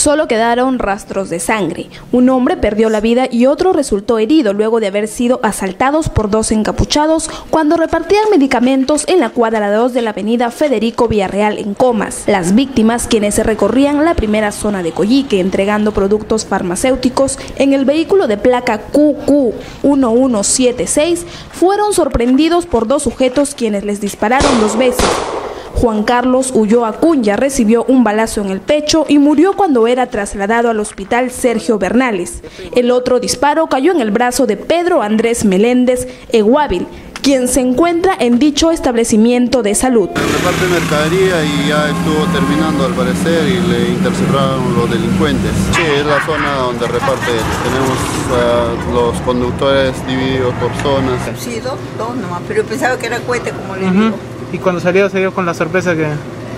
Solo quedaron rastros de sangre. Un hombre perdió la vida y otro resultó herido luego de haber sido asaltados por dos encapuchados cuando repartían medicamentos en la cuadra 2 de la avenida Federico Villarreal en Comas. Las víctimas, quienes se recorrían la primera zona de Coyique entregando productos farmacéuticos en el vehículo de placa QQ1176, fueron sorprendidos por dos sujetos quienes les dispararon dos veces. Juan Carlos huyó a Cunya, recibió un balazo en el pecho y murió cuando era trasladado al hospital Sergio Bernales. El otro disparo cayó en el brazo de Pedro Andrés Meléndez Eguábil, quien se encuentra en dicho establecimiento de salud. Reparte mercadería y ya estuvo terminando al parecer y le interceptaron los delincuentes. Sí, es la zona donde reparte. Tenemos uh, los conductores divididos por zonas. Sí, dos, dos nomás, pero pensaba que era cohete como le uh -huh. digo. ¿Y cuando salió se dio con la sorpresa que...?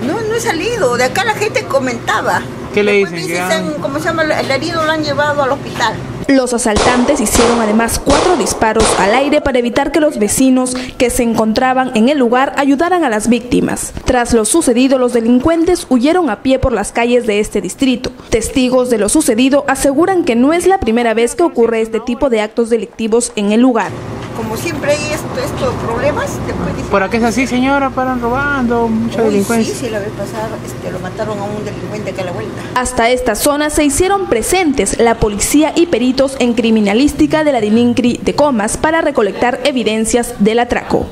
No, no he salido. De acá la gente comentaba. ¿Qué le dicen? dicen ¿Cómo se llama? El herido lo han llevado al hospital. Los asaltantes hicieron además cuatro disparos al aire para evitar que los vecinos que se encontraban en el lugar ayudaran a las víctimas. Tras lo sucedido, los delincuentes huyeron a pie por las calles de este distrito. Testigos de lo sucedido aseguran que no es la primera vez que ocurre este tipo de actos delictivos en el lugar como siempre hay esto, estos problemas. Después dicen, ¿Por qué es así, señora? Paran robando, mucha Uy, delincuencia. Sí, sí, la vez pasada este, lo mataron a un delincuente acá a la vuelta. Hasta esta zona se hicieron presentes la policía y peritos en criminalística de la DININCRI de Comas para recolectar evidencias del atraco.